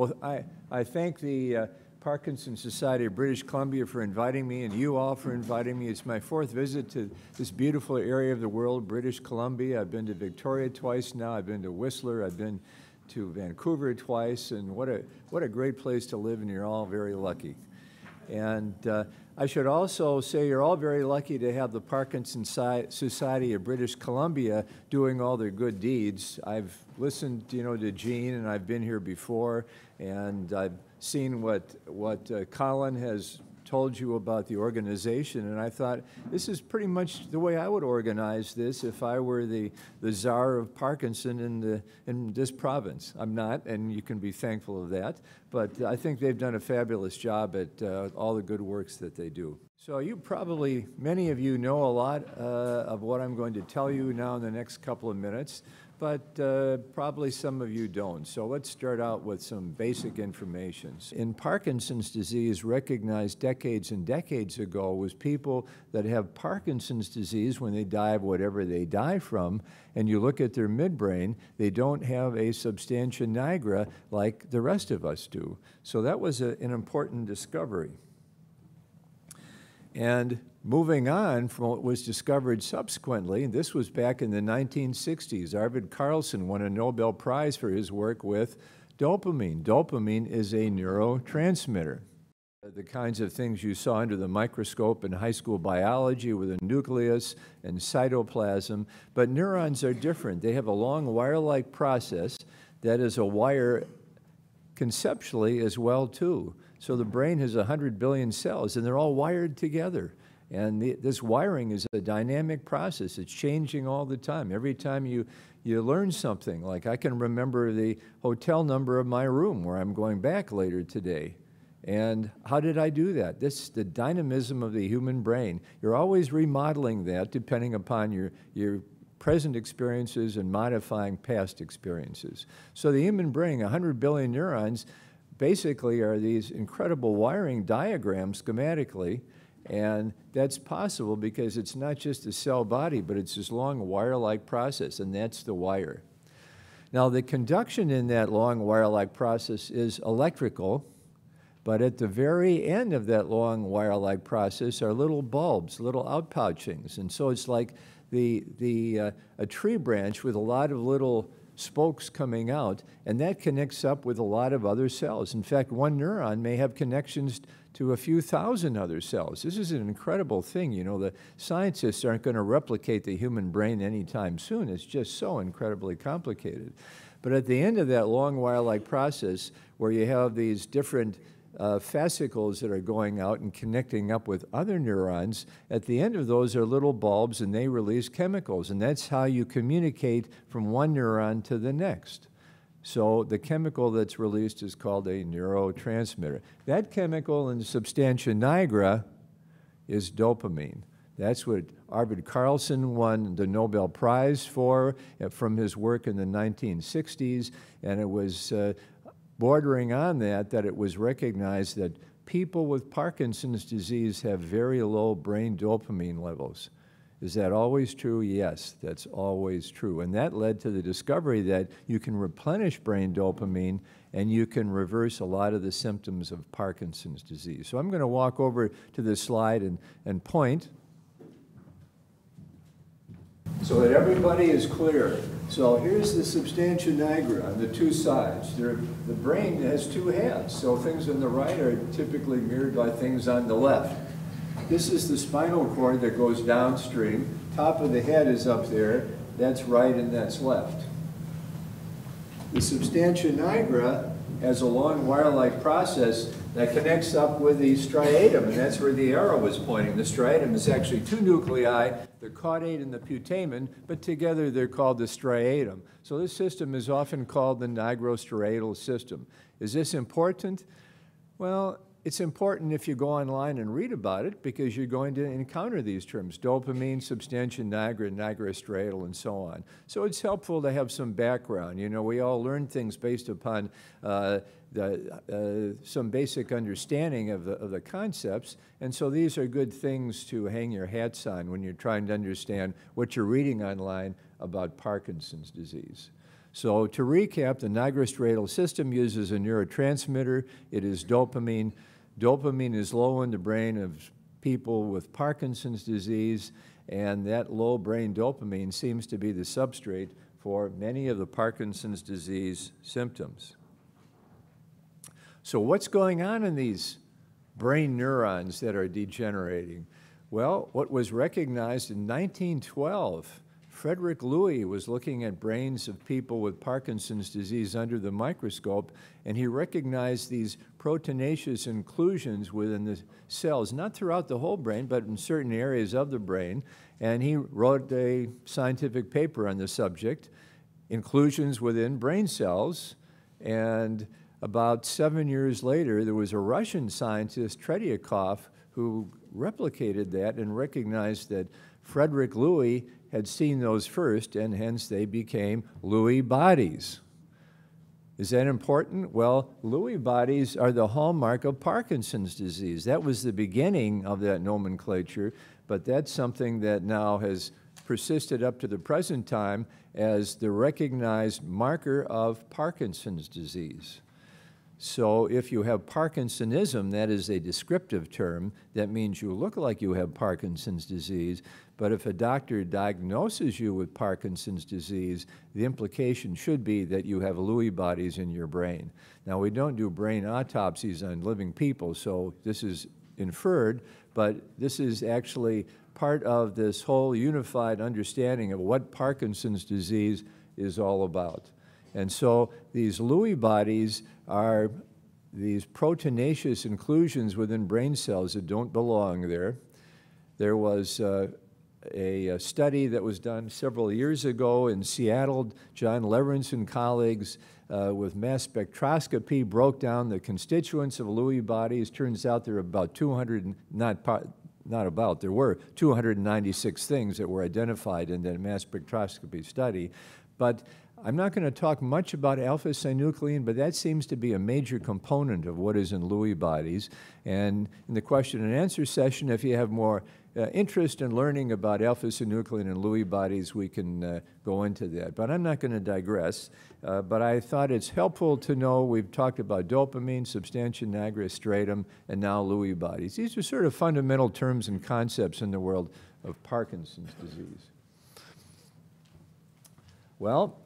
Well, I, I thank the uh, Parkinson's Society of British Columbia for inviting me and you all for inviting me. It's my fourth visit to this beautiful area of the world, British Columbia. I've been to Victoria twice now. I've been to Whistler. I've been to Vancouver twice. And what a, what a great place to live, and you're all very lucky. And uh, I should also say you're all very lucky to have the Parkinson Society of British Columbia doing all their good deeds. I've listened, you know, to Gene, and I've been here before, and I've seen what, what uh, Colin has told you about the organization, and I thought this is pretty much the way I would organize this if I were the, the czar of Parkinson in, the, in this province. I'm not, and you can be thankful of that, but I think they've done a fabulous job at uh, all the good works that they do. So you probably, many of you know a lot uh, of what I'm going to tell you now in the next couple of minutes but uh, probably some of you don't. So let's start out with some basic information. In Parkinson's disease, recognized decades and decades ago, was people that have Parkinson's disease when they die of whatever they die from, and you look at their midbrain, they don't have a substantia nigra like the rest of us do. So that was a, an important discovery. And moving on from what was discovered subsequently, this was back in the 1960s, Arvid Carlsson won a Nobel Prize for his work with dopamine. Dopamine is a neurotransmitter. The kinds of things you saw under the microscope in high school biology with a nucleus and cytoplasm, but neurons are different. They have a long wire-like process that is a wire conceptually as well too. So the brain has 100 billion cells, and they're all wired together. And the, this wiring is a dynamic process. It's changing all the time. Every time you, you learn something, like I can remember the hotel number of my room where I'm going back later today. And how did I do that? This the dynamism of the human brain. You're always remodeling that depending upon your, your present experiences and modifying past experiences. So the human brain, 100 billion neurons, basically are these incredible wiring diagrams schematically, and that's possible because it's not just a cell body, but it's this long wire-like process, and that's the wire. Now, the conduction in that long wire-like process is electrical, but at the very end of that long wire-like process are little bulbs, little outpouchings. And so it's like the, the, uh, a tree branch with a lot of little spokes coming out, and that connects up with a lot of other cells. In fact, one neuron may have connections to a few thousand other cells. This is an incredible thing. You know, the scientists aren't going to replicate the human brain anytime soon. It's just so incredibly complicated. But at the end of that long wire-like process, where you have these different uh, fascicles that are going out and connecting up with other neurons. At the end of those are little bulbs and they release chemicals, and that's how you communicate from one neuron to the next. So the chemical that's released is called a neurotransmitter. That chemical in the substantia nigra is dopamine. That's what Arvid Carlsson won the Nobel Prize for uh, from his work in the 1960s, and it was uh, bordering on that, that it was recognized that people with Parkinson's disease have very low brain dopamine levels. Is that always true? Yes, that's always true. And that led to the discovery that you can replenish brain dopamine and you can reverse a lot of the symptoms of Parkinson's disease. So I'm going to walk over to this slide and, and point so that everybody is clear. So here's the substantia nigra on the two sides. They're, the brain has two halves, so things on the right are typically mirrored by things on the left. This is the spinal cord that goes downstream. Top of the head is up there. That's right and that's left. The substantia nigra has a long wire-like process that connects up with the striatum, and that's where the arrow was pointing. The striatum is actually two nuclei, the caudate and the putamen, but together they're called the striatum. So this system is often called the nigrostriatal system. Is this important? Well, it's important if you go online and read about it because you're going to encounter these terms, dopamine, substantia nigra, nigrostriatal, and so on. So it's helpful to have some background. You know, we all learn things based upon uh, the, uh, some basic understanding of the, of the concepts, and so these are good things to hang your hats on when you're trying to understand what you're reading online about Parkinson's disease. So to recap, the nigrostriatal system uses a neurotransmitter. It is dopamine. Dopamine is low in the brain of people with Parkinson's disease, and that low brain dopamine seems to be the substrate for many of the Parkinson's disease symptoms. So what's going on in these brain neurons that are degenerating? Well, what was recognized in 1912 Frederick Lewy was looking at brains of people with Parkinson's disease under the microscope, and he recognized these proteinaceous inclusions within the cells, not throughout the whole brain, but in certain areas of the brain. And he wrote a scientific paper on the subject, inclusions within brain cells. And about seven years later, there was a Russian scientist, Tretyakov, who replicated that and recognized that Frederick Lewy had seen those first, and hence they became Lewy bodies. Is that important? Well, Lewy bodies are the hallmark of Parkinson's disease. That was the beginning of that nomenclature, but that's something that now has persisted up to the present time as the recognized marker of Parkinson's disease. So if you have Parkinsonism, that is a descriptive term, that means you look like you have Parkinson's disease, but if a doctor diagnoses you with Parkinson's disease, the implication should be that you have Lewy bodies in your brain. Now, we don't do brain autopsies on living people, so this is inferred, but this is actually part of this whole unified understanding of what Parkinson's disease is all about. And so these Lewy bodies are these proteinaceous inclusions within brain cells that don't belong there. There was uh, a, a, study that was done several years ago in Seattle. John Leverenz and colleagues uh, with mass spectroscopy broke down the constituents of Lewy bodies. Turns out there are about 200, not, not about, there were 296 things that were identified in that mass spectroscopy study. But I'm not going to talk much about alpha-synuclein, but that seems to be a major component of what is in Lewy bodies. And in the question and answer session, if you have more uh, interest in learning about alpha-synuclein and Lewy bodies, we can uh, go into that. But I'm not going to digress. Uh, but I thought it's helpful to know we've talked about dopamine, substantia nigra striatum, and now Lewy bodies. These are sort of fundamental terms and concepts in the world of Parkinson's disease. Well,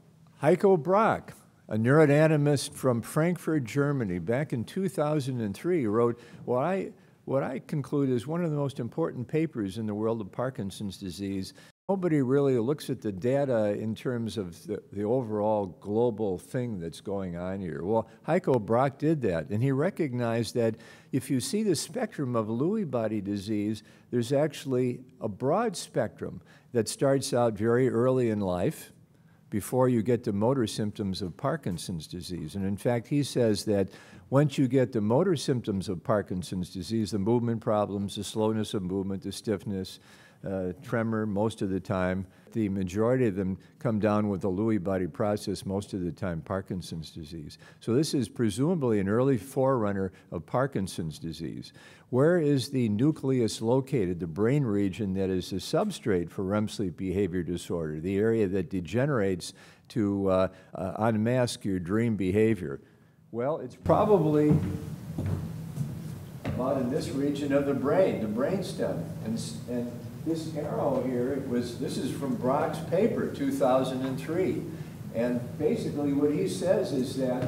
Heiko Braak, a neuroanatomist from Frankfurt, Germany, back in 2003, wrote what I, what I conclude is one of the most important papers in the world of Parkinson's disease. Nobody really looks at the data in terms of the, the overall global thing that's going on here. Well, Heiko Braak did that, and he recognized that if you see the spectrum of Lewy body disease, there's actually a broad spectrum that starts out very early in life, before you get the motor symptoms of Parkinson's disease. And in fact, he says that once you get the motor symptoms of Parkinson's disease, the movement problems, the slowness of movement, the stiffness, uh, tremor most of the time. The majority of them come down with the Lewy body process most of the time, Parkinson's disease. So this is presumably an early forerunner of Parkinson's disease. Where is the nucleus located, the brain region that is the substrate for REM sleep behavior disorder, the area that degenerates to uh, uh, unmask your dream behavior? Well, it's probably about in this region of the brain, the brainstem. And, and this arrow here, it was, this is from Braak's paper, 2003. And basically what he says is that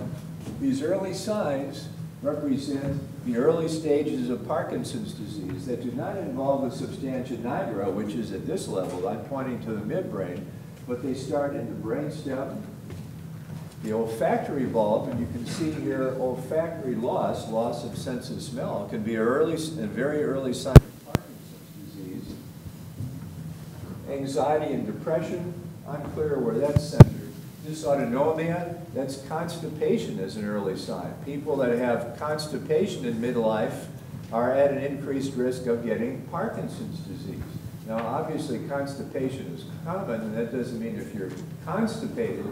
these early signs represent the early stages of Parkinson's disease that do not involve the substantia nigra, which is at this level, I'm pointing to the midbrain, but they start in the brainstem, the olfactory bulb, and you can see here olfactory loss, loss of sense of smell, can be early, a very early sign anxiety and depression, unclear where that's centered. Dysautonomia, that's constipation as an early sign. People that have constipation in midlife are at an increased risk of getting Parkinson's disease. Now, obviously, constipation is common, and that doesn't mean if you're constipated.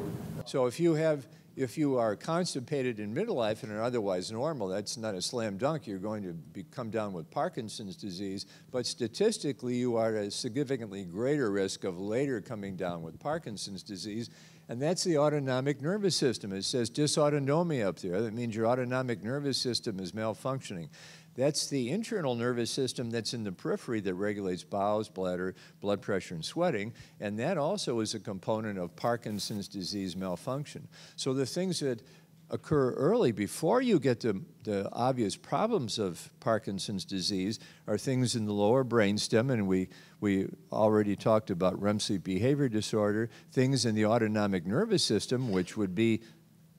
So if you have if you are constipated in middle life and are otherwise normal, that's not a slam dunk. You're going to be, come down with Parkinson's disease, but statistically, you are at a significantly greater risk of later coming down with Parkinson's disease. And that's the autonomic nervous system. It says dysautonomia up there. That means your autonomic nervous system is malfunctioning. That's the internal nervous system that's in the periphery that regulates bowels, bladder, blood pressure, and sweating. And that also is a component of Parkinson's disease malfunction. So the things that occur early before you get to the obvious problems of Parkinson's disease are things in the lower brainstem, and we, we already talked about REM sleep behavior disorder, things in the autonomic nervous system, which would be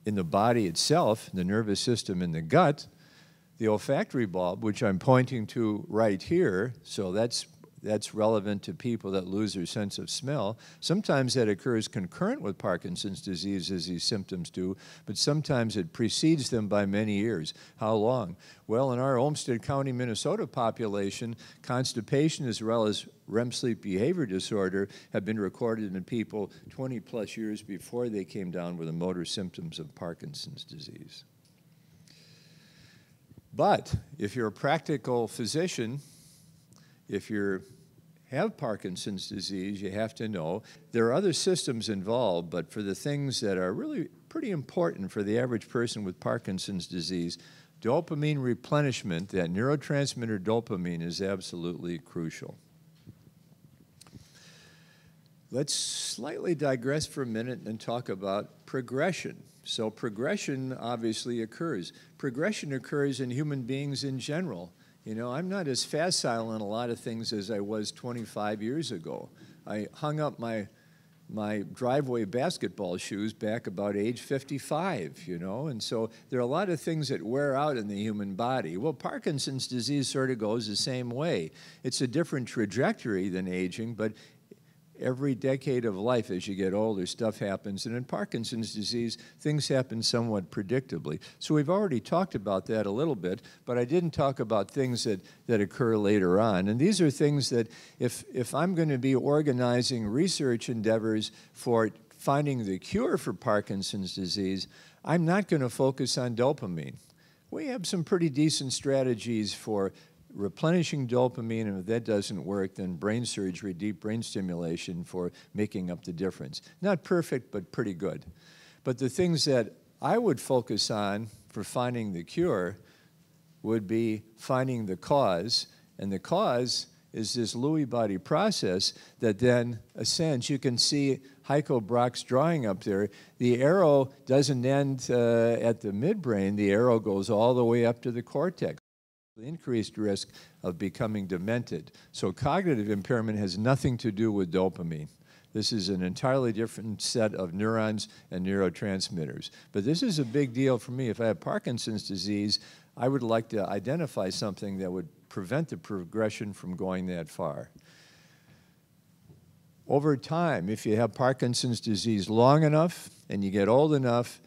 in the body itself, the nervous system in the gut, the olfactory bulb, which I'm pointing to right here, so that's that's relevant to people that lose their sense of smell. Sometimes that occurs concurrent with Parkinson's disease, as these symptoms do, but sometimes it precedes them by many years. How long? Well, in our Olmsted County, Minnesota population, constipation as well as REM sleep behavior disorder have been recorded in people 20 plus years before they came down with the motor symptoms of Parkinson's disease. But if you're a practical physician, if you have Parkinson's disease, you have to know there are other systems involved, but for the things that are really pretty important for the average person with Parkinson's disease, dopamine replenishment, that neurotransmitter dopamine, is absolutely crucial. Let's slightly digress for a minute and talk about progression. So, progression obviously occurs. Progression occurs in human beings in general. You know, I'm not as facile in a lot of things as I was 25 years ago. I hung up my my driveway basketball shoes back about age 55, you know, and so there are a lot of things that wear out in the human body. Well, Parkinson's disease sort of goes the same way. It's a different trajectory than aging, but every decade of life as you get older, stuff happens. And in Parkinson's disease, things happen somewhat predictably. So we've already talked about that a little bit, but I didn't talk about things that, that occur later on. And these are things that if, if I'm going to be organizing research endeavors for finding the cure for Parkinson's disease, I'm not going to focus on dopamine. We have some pretty decent strategies for replenishing dopamine, and if that doesn't work, then brain surgery, deep brain stimulation for making up the difference. Not perfect, but pretty good. But the things that I would focus on for finding the cure would be finding the cause, and the cause is this Lewy body process that then ascends. You can see Heiko Braak's drawing up there. The arrow doesn't end uh, at the midbrain, the arrow goes all the way up to the cortex increased risk of becoming demented. So cognitive impairment has nothing to do with dopamine. This is an entirely different set of neurons and neurotransmitters. But this is a big deal for me. If I have Parkinson's disease, I would like to identify something that would prevent the progression from going that far. Over time, if you have Parkinson's disease long enough and you get old enough,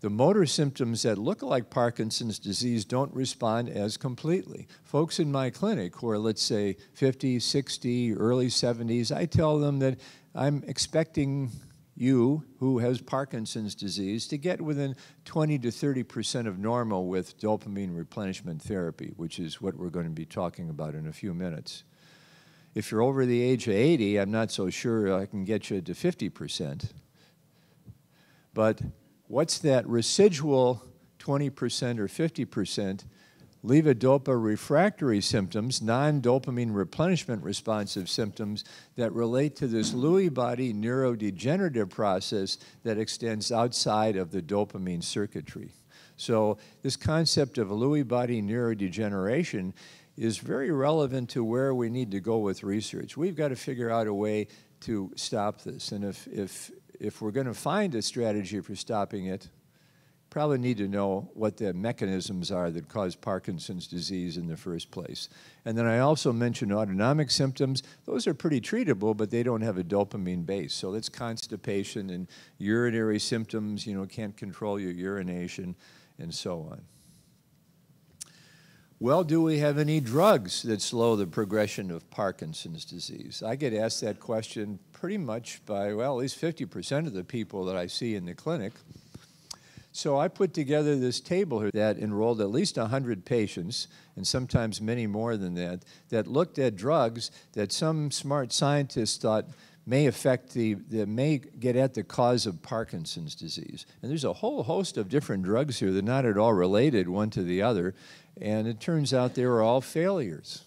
the motor symptoms that look like Parkinson's disease don't respond as completely. Folks in my clinic who are, let's say, 50, 60, early 70s, I tell them that I'm expecting you who has Parkinson's disease to get within 20 to 30 percent of normal with dopamine replenishment therapy, which is what we're going to be talking about in a few minutes. If you're over the age of 80, I'm not so sure I can get you to 50 percent. But what's that residual 20% or 50% levodopa refractory symptoms, non dopamine replenishment responsive symptoms that relate to this Lewy body neurodegenerative process that extends outside of the dopamine circuitry. So, this concept of Lewy body neurodegeneration is very relevant to where we need to go with research. We've got to figure out a way to stop this. And if, if if we're going to find a strategy for stopping it, probably need to know what the mechanisms are that cause Parkinson's disease in the first place. And then I also mentioned autonomic symptoms. Those are pretty treatable, but they don't have a dopamine base. So that's constipation and urinary symptoms, you know, can't control your urination and so on. Well, do we have any drugs that slow the progression of Parkinson's disease? I get asked that question pretty much by, well, at least 50% of the people that I see in the clinic. So I put together this table here that enrolled at least 100 patients, and sometimes many more than that, that looked at drugs that some smart scientists thought may affect the, that may get at the cause of Parkinson's disease. And there's a whole host of different drugs here. They're not at all related one to the other. And it turns out they were all failures.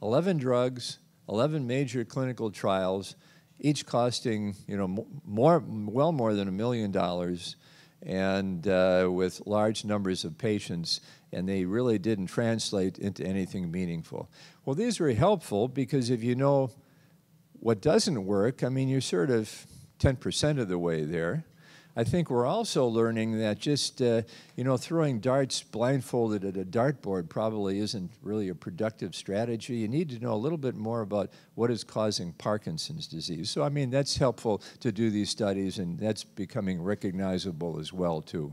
11 drugs, 11 major clinical trials, each costing, you know, more, well more than a million dollars and uh, with large numbers of patients, and they really didn't translate into anything meaningful. Well, these were helpful because if you know what doesn't work, I mean, you're sort of 10% of the way there. I think we're also learning that just, uh, you know, throwing darts blindfolded at a dartboard probably isn't really a productive strategy. You need to know a little bit more about what is causing Parkinson's disease. So, I mean, that's helpful to do these studies, and that's becoming recognizable as well, too.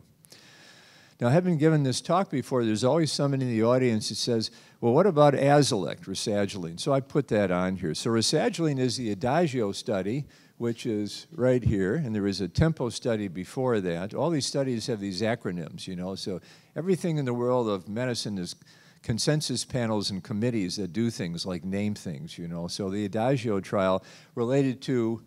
Now, having given this talk before, there's always someone in the audience that says, well, what about Azilect, rasagiline? So I put that on here. So rasagiline is the Adagio study, which is right here, and there was a tempo study before that. All these studies have these acronyms, you know, so everything in the world of medicine is consensus panels and committees that do things like name things, you know. So the Adagio trial related to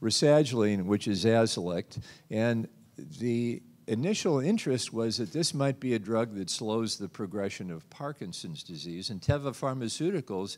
rasagiline, which is Azilect, and the initial interest was that this might be a drug that slows the progression of Parkinson's disease, and Teva Pharmaceuticals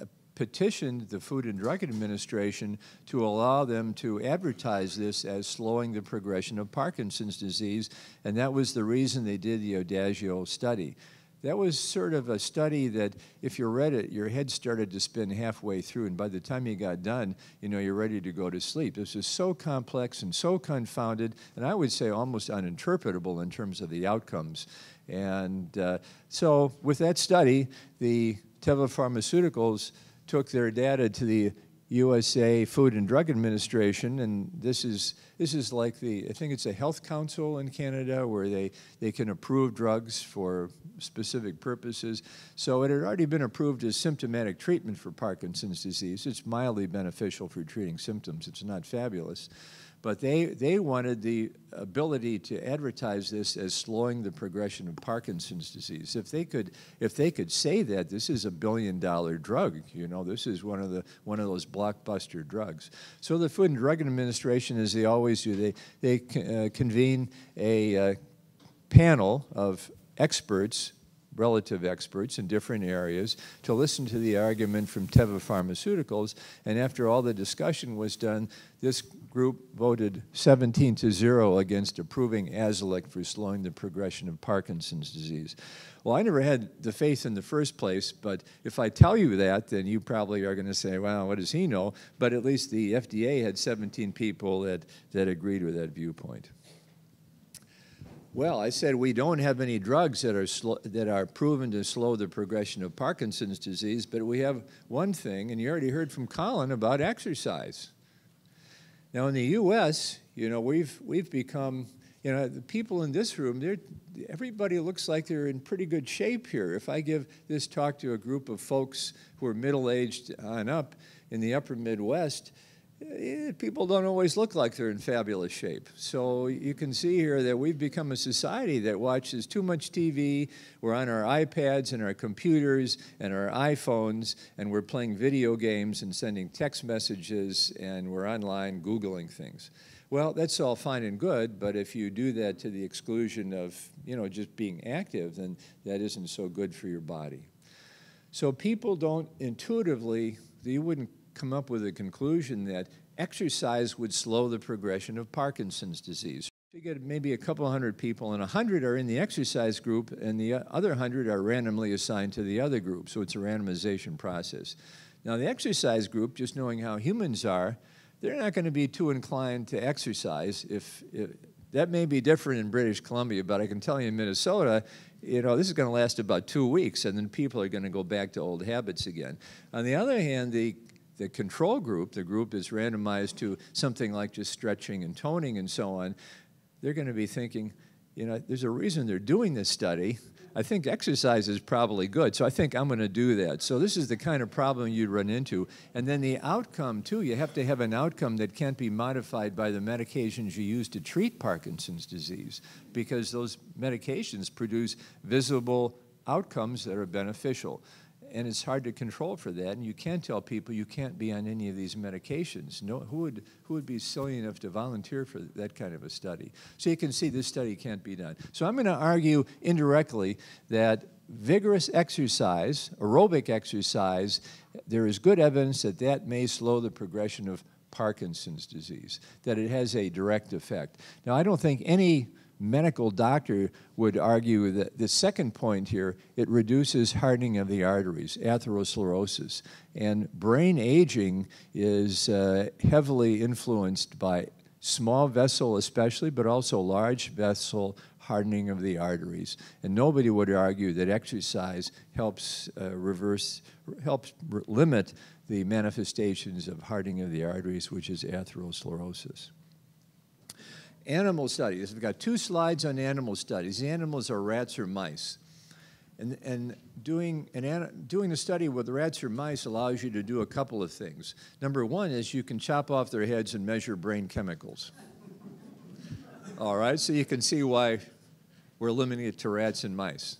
uh, petitioned the Food and Drug Administration to allow them to advertise this as slowing the progression of Parkinson's disease, and that was the reason they did the Adagio study. That was sort of a study that, if you read it, your head started to spin halfway through, and by the time you got done, you know, you're ready to go to sleep. This is so complex and so confounded, and I would say almost uninterpretable in terms of the outcomes. And uh, so, with that study, the Teva Pharmaceuticals took their data to the USA Food and Drug Administration, and this is this is like the I think it's a health council in Canada where they they can approve drugs for specific purposes. So it had already been approved as symptomatic treatment for Parkinson's disease. It's mildly beneficial for treating symptoms. It's not fabulous. But they, they wanted the ability to advertise this as slowing the progression of Parkinson's disease. If they could, if they could say that this is a billion dollar drug, you know, this is one of, the, one of those blockbuster drugs. So the Food and Drug Administration, as they always do, they, they uh, convene a uh, panel of experts relative experts in different areas to listen to the argument from Teva Pharmaceuticals. And after all the discussion was done, this group voted 17 to 0 against approving Azilect for slowing the progression of Parkinson's disease. Well, I never had the faith in the first place, but if I tell you that, then you probably are going to say, well, what does he know? But at least the FDA had 17 people that, that agreed with that viewpoint. Well, I said we don't have any drugs that are, that are proven to slow the progression of Parkinson's disease, but we have one thing, and you already heard from Colin about exercise. Now, in the U.S., you know, we've, we've become, you know, the people in this room, they're, everybody looks like they're in pretty good shape here. If I give this talk to a group of folks who are middle-aged on up in the upper Midwest, Eh, people don't always look like they're in fabulous shape. So you can see here that we've become a society that watches too much TV. We're on our iPads and our computers and our iPhones, and we're playing video games and sending text messages, and we're online Googling things. Well, that's all fine and good, but if you do that to the exclusion of, you know, just being active, then that isn't so good for your body. So people don't intuitively, you wouldn't come up with a conclusion that exercise would slow the progression of Parkinson's disease. You get maybe a couple hundred people, and a hundred are in the exercise group, and the other hundred are randomly assigned to the other group. So it's a randomization process. Now, the exercise group, just knowing how humans are, they're not going to be too inclined to exercise. If, if that may be different in British Columbia, but I can tell you in Minnesota, you know, this is going to last about two weeks, and then people are going to go back to old habits again. On the other hand, the the control group, the group is randomized to something like just stretching and toning and so on, they're going to be thinking, you know, there's a reason they're doing this study. I think exercise is probably good, so I think I'm going to do that. So this is the kind of problem you'd run into. And then the outcome, too, you have to have an outcome that can't be modified by the medications you use to treat Parkinson's disease, because those medications produce visible outcomes that are beneficial. And it's hard to control for that. And you can't tell people you can't be on any of these medications. No, who would who would be silly enough to volunteer for that kind of a study? So you can see this study can't be done. So I'm going to argue indirectly that vigorous exercise, aerobic exercise, there is good evidence that that may slow the progression of Parkinson's disease, that it has a direct effect. Now, I don't think any medical doctor would argue that the second point here, it reduces hardening of the arteries, atherosclerosis. And brain aging is uh, heavily influenced by small vessel especially, but also large vessel hardening of the arteries. And nobody would argue that exercise helps uh, reverse, helps limit the manifestations of hardening of the arteries, which is atherosclerosis. Animal studies. We've got two slides on animal studies. The animals are rats or mice. And, and doing, an, doing a study with rats or mice allows you to do a couple of things. Number one is you can chop off their heads and measure brain chemicals. All right, so you can see why we're limiting it to rats and mice.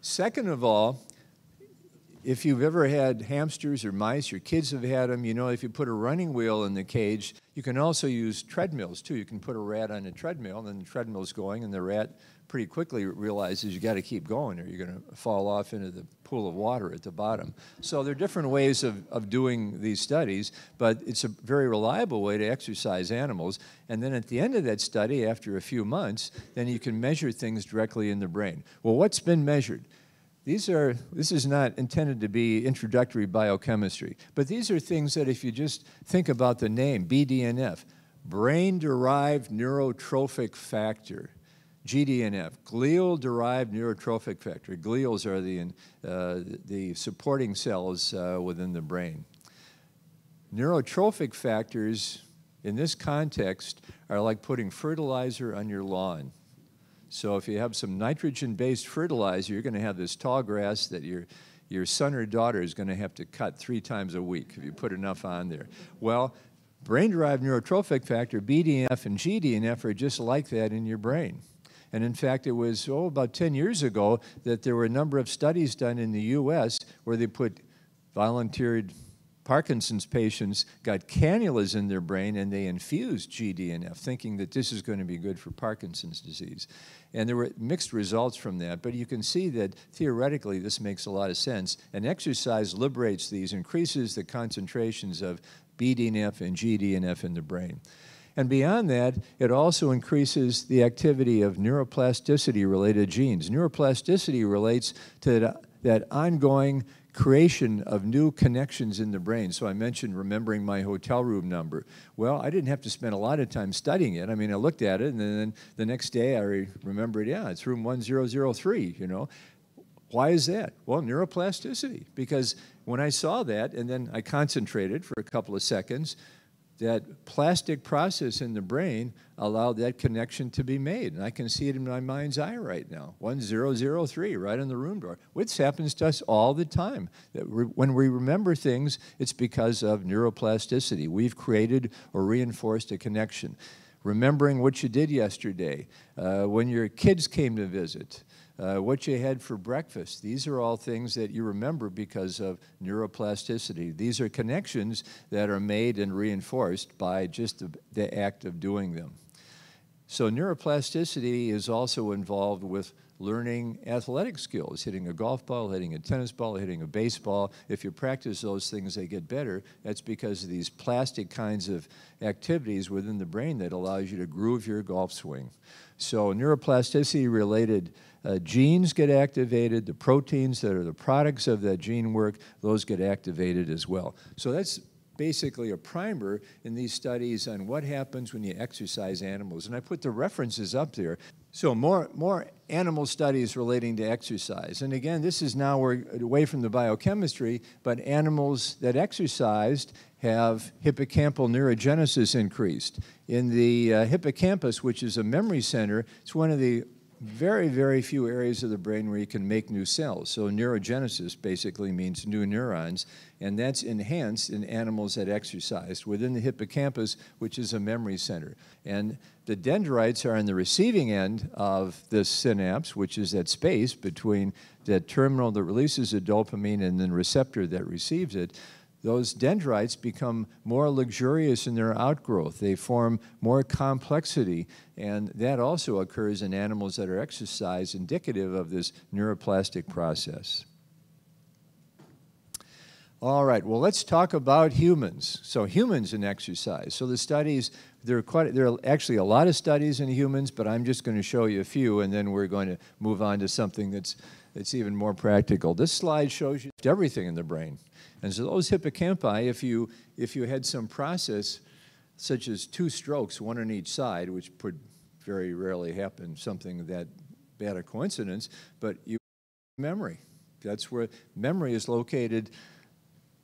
Second of all, if you've ever had hamsters or mice, your kids have had them, you know if you put a running wheel in the cage, you can also use treadmills too. You can put a rat on a treadmill, and then the treadmill's going, and the rat pretty quickly realizes you got to keep going or you're going to fall off into the pool of water at the bottom. So there are different ways of, of doing these studies, but it's a very reliable way to exercise animals. And then at the end of that study, after a few months, then you can measure things directly in the brain. Well, what's been measured? These are, this is not intended to be introductory biochemistry, but these are things that if you just think about the name, BDNF, brain-derived neurotrophic factor, GDNF, glial-derived neurotrophic factor. Glials are the, uh, the supporting cells uh, within the brain. Neurotrophic factors, in this context, are like putting fertilizer on your lawn. So if you have some nitrogen-based fertilizer, you're going to have this tall grass that your, your son or daughter is going to have to cut three times a week if you put enough on there. Well, brain-derived neurotrophic factor, BDNF and GDNF, are just like that in your brain. And in fact, it was, oh, about 10 years ago that there were a number of studies done in the U.S. where they put volunteered Parkinson's patients got cannulas in their brain and they infused GDNF, thinking that this is going to be good for Parkinson's disease. And there were mixed results from that, but you can see that theoretically this makes a lot of sense. And exercise liberates these, increases the concentrations of BDNF and GDNF in the brain. And beyond that, it also increases the activity of neuroplasticity related genes. Neuroplasticity relates to that, that ongoing creation of new connections in the brain. So I mentioned remembering my hotel room number. Well, I didn't have to spend a lot of time studying it. I mean, I looked at it, and then the next day I remembered, yeah, it's room 1003, you know. Why is that? Well, neuroplasticity. Because when I saw that, and then I concentrated for a couple of seconds, that plastic process in the brain allowed that connection to be made. And I can see it in my mind's eye right now 1003, right on the room door, which happens to us all the time. That when we remember things, it's because of neuroplasticity. We've created or reinforced a connection. Remembering what you did yesterday, uh, when your kids came to visit, uh, what you had for breakfast. These are all things that you remember because of neuroplasticity. These are connections that are made and reinforced by just the, the act of doing them. So neuroplasticity is also involved with learning athletic skills, hitting a golf ball, hitting a tennis ball, hitting a baseball. If you practice those things, they get better. That's because of these plastic kinds of activities within the brain that allows you to groove your golf swing. So neuroplasticity related uh, genes get activated, the proteins that are the products of that gene work, those get activated as well. So that's basically a primer in these studies on what happens when you exercise animals. And I put the references up there. So more, more animal studies relating to exercise. And again, this is now we're away from the biochemistry, but animals that exercised have hippocampal neurogenesis increased. In the uh, hippocampus, which is a memory center, it's one of the very, very few areas of the brain where you can make new cells. So neurogenesis basically means new neurons, and that's enhanced in animals that exercise within the hippocampus, which is a memory center. And the dendrites are on the receiving end of this synapse, which is that space between that terminal that releases the dopamine and the receptor that receives it those dendrites become more luxurious in their outgrowth. They form more complexity, and that also occurs in animals that are exercised, indicative of this neuroplastic process. All right, well, let's talk about humans. So, humans in exercise. So, the studies, there are, quite, there are actually a lot of studies in humans, but I'm just going to show you a few, and then we're going to move on to something that's, that's even more practical. This slide shows you everything in the brain. And so those hippocampi, if you, if you had some process such as two strokes, one on each side, which would very rarely happen, something that bad a coincidence, but you memory. That's where memory is located,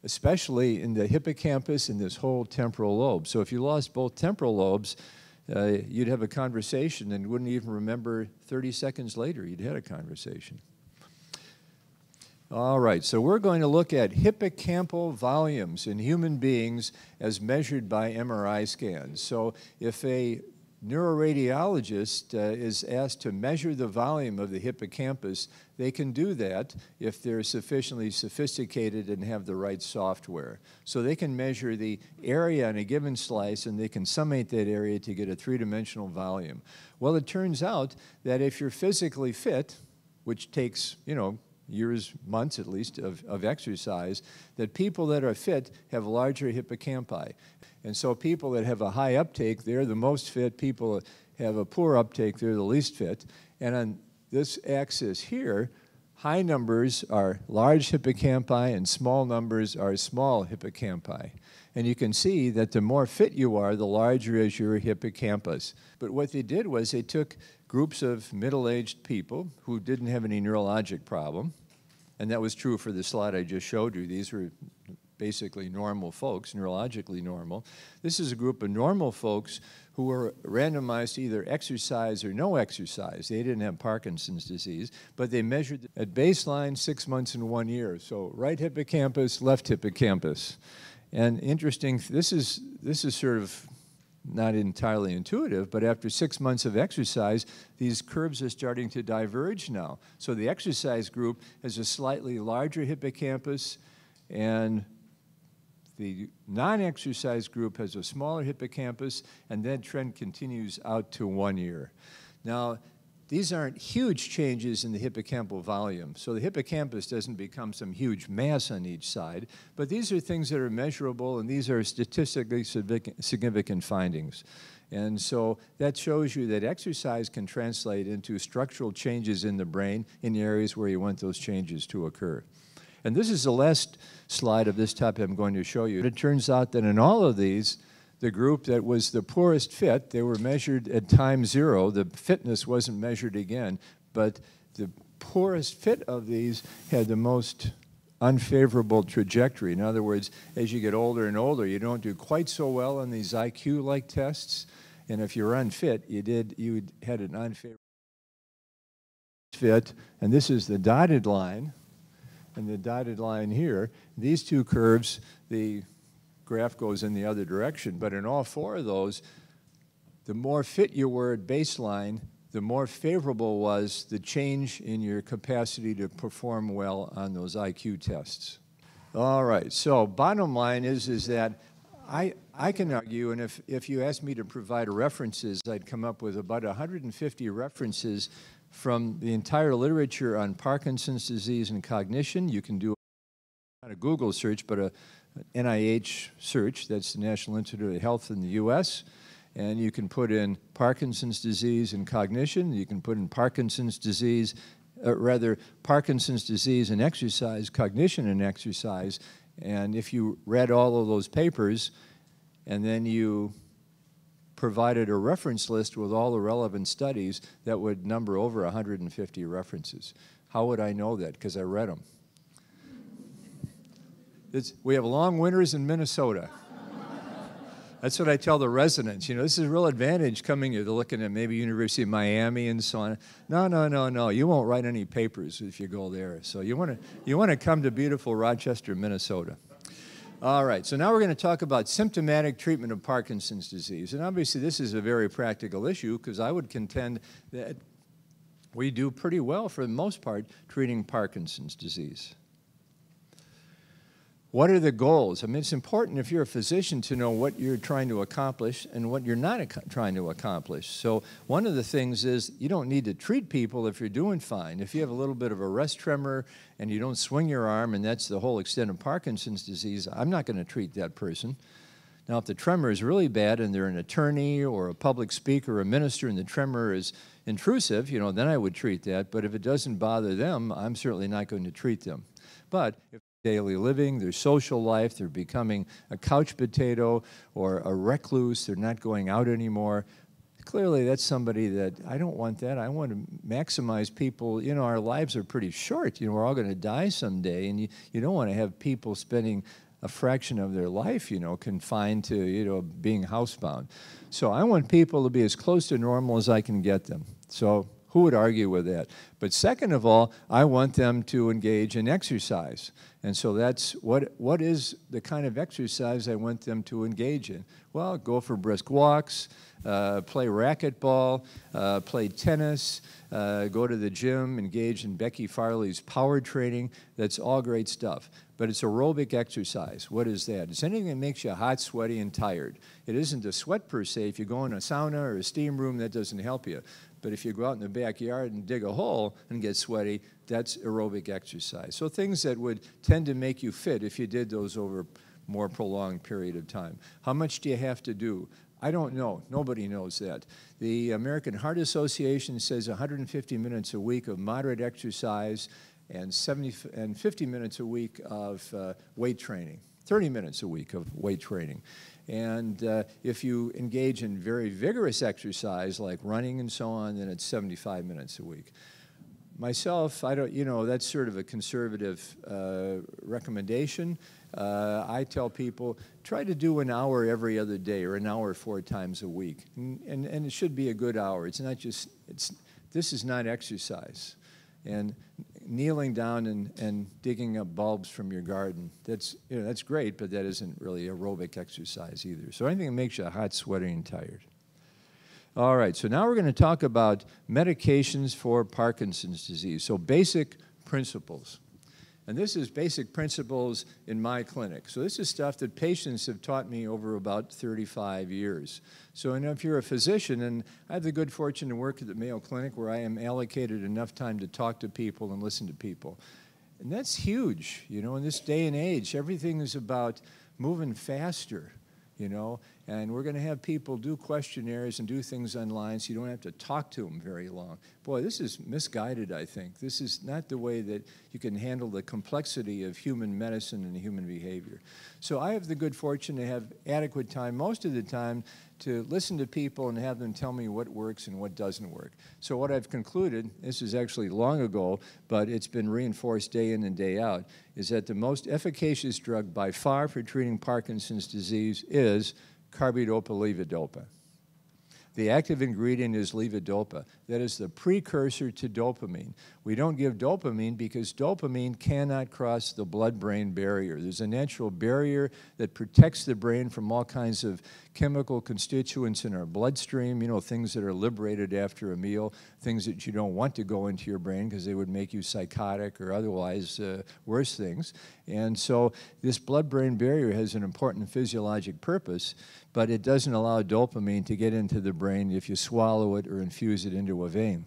especially in the hippocampus and this whole temporal lobe. So if you lost both temporal lobes, uh, you'd have a conversation and wouldn't even remember 30 seconds later you'd had a conversation. All right, so we're going to look at hippocampal volumes in human beings as measured by MRI scans. So if a neuroradiologist uh, is asked to measure the volume of the hippocampus, they can do that if they're sufficiently sophisticated and have the right software. So they can measure the area on a given slice and they can summate that area to get a three-dimensional volume. Well, it turns out that if you're physically fit, which takes, you know, years, months at least, of, of exercise, that people that are fit have larger hippocampi. And so people that have a high uptake, they're the most fit. People have a poor uptake, they're the least fit. And on this axis here, high numbers are large hippocampi and small numbers are small hippocampi. And you can see that the more fit you are, the larger is your hippocampus. But what they did was they took groups of middle-aged people who didn't have any neurologic problem, and that was true for the slide I just showed you. These were basically normal folks, neurologically normal. This is a group of normal folks who were randomized to either exercise or no exercise. They didn't have Parkinson's disease, but they measured at baseline six months and one year. So right hippocampus, left hippocampus. And interesting, this is, this is sort of not entirely intuitive, but after six months of exercise, these curves are starting to diverge now. So the exercise group has a slightly larger hippocampus, and the non-exercise group has a smaller hippocampus, and that trend continues out to one year. Now, these aren't huge changes in the hippocampal volume. So the hippocampus doesn't become some huge mass on each side, but these are things that are measurable and these are statistically significant findings. And so that shows you that exercise can translate into structural changes in the brain in the areas where you want those changes to occur. And this is the last slide of this topic I'm going to show you. It turns out that in all of these, the group that was the poorest fit, they were measured at time zero. The fitness wasn't measured again, but the poorest fit of these had the most unfavorable trajectory. In other words, as you get older and older, you don't do quite so well on these IQ-like tests, and if you're unfit, you did you had an unfavorable fit, and this is the dotted line, and the dotted line here. These two curves, the graph goes in the other direction. But in all four of those, the more fit you were at baseline, the more favorable was the change in your capacity to perform well on those IQ tests. All right, so bottom line is, is that I, I can argue, and if, if you asked me to provide references, I'd come up with about 150 references from the entire literature on Parkinson's disease and cognition. You can do a Google search, but a, NIH search, that's the National Institute of Health in the US, and you can put in Parkinson's disease and cognition, you can put in Parkinson's disease, uh, rather Parkinson's disease and exercise, cognition and exercise, and if you read all of those papers and then you provided a reference list with all the relevant studies that would number over 150 references. How would I know that? Because I read them. It's, we have long winters in Minnesota. That's what I tell the residents. You know, this is a real advantage coming here. They're looking at maybe University of Miami and so on. No, no, no, no. You won't write any papers if you go there. So you want to you want to come to beautiful Rochester, Minnesota. All right, so now we're going to talk about symptomatic treatment of Parkinson's disease. And obviously, this is a very practical issue because I would contend that we do pretty well, for the most part, treating Parkinson's disease. What are the goals? I mean, it's important if you're a physician to know what you're trying to accomplish and what you're not trying to accomplish. So, one of the things is you don't need to treat people if you're doing fine. If you have a little bit of a rest tremor and you don't swing your arm, and that's the whole extent of Parkinson's disease, I'm not going to treat that person. Now, if the tremor is really bad and they're an attorney or a public speaker or a minister and the tremor is intrusive, you know, then I would treat that. But if it doesn't bother them, I'm certainly not going to treat them. But if daily living, their social life, they're becoming a couch potato or a recluse, they're not going out anymore. Clearly, that's somebody that I don't want that. I want to maximize people. You know, our lives are pretty short. You know, we're all going to die someday, and you, you don't want to have people spending a fraction of their life, you know, confined to, you know, being housebound. So I want people to be as close to normal as I can get them. So who would argue with that? But second of all, I want them to engage in exercise. And so that's what, what is the kind of exercise I want them to engage in? Well, go for brisk walks, uh, play racquetball, uh, play tennis, uh, go to the gym, engage in Becky Farley's power training. That's all great stuff. But it's aerobic exercise. What is that? It's anything that makes you hot, sweaty, and tired. It isn't a sweat per se. If you go in a sauna or a steam room, that doesn't help you. But if you go out in the backyard and dig a hole and get sweaty, that's aerobic exercise. So things that would tend to make you fit if you did those over more prolonged period of time. How much do you have to do? I don't know. Nobody knows that. The American Heart Association says 150 minutes a week of moderate exercise and 70 and 50 minutes a week of uh, weight training. 30 minutes a week of weight training. And uh, if you engage in very vigorous exercise like running and so on, then it's 75 minutes a week. Myself, I don't, you know, that's sort of a conservative uh, recommendation. Uh, I tell people try to do an hour every other day or an hour four times a week, and, and, and it should be a good hour. It's not just it's this is not exercise, and kneeling down and, and digging up bulbs from your garden, that's, you know, that's great, but that isn't really aerobic exercise either. So anything that makes you hot, sweaty, and tired. All right, so now we're going to talk about medications for Parkinson's disease. So basic principles. And this is basic principles in my clinic. So this is stuff that patients have taught me over about 35 years. So and if you're a physician, and I have the good fortune to work at the Mayo Clinic where I am allocated enough time to talk to people and listen to people. And that's huge, you know, in this day and age. Everything is about moving faster, you know, and we're going to have people do questionnaires and do things online so you don't have to talk to them very long. Boy, this is misguided, I think. This is not the way that you can handle the complexity of human medicine and human behavior. So I have the good fortune to have adequate time most of the time to listen to people and have them tell me what works and what doesn't work. So what I've concluded, this is actually long ago, but it's been reinforced day in and day out, is that the most efficacious drug by far for treating Parkinson's disease is carbidopa levodopa. The active ingredient is levodopa. That is the precursor to dopamine. We don't give dopamine because dopamine cannot cross the blood-brain barrier. There's a natural barrier that protects the brain from all kinds of chemical constituents in our bloodstream, you know, things that are liberated after a meal, things that you don't want to go into your brain because they would make you psychotic or otherwise uh, worse things. And so this blood-brain barrier has an important physiologic purpose but it doesn't allow dopamine to get into the brain if you swallow it or infuse it into a vein.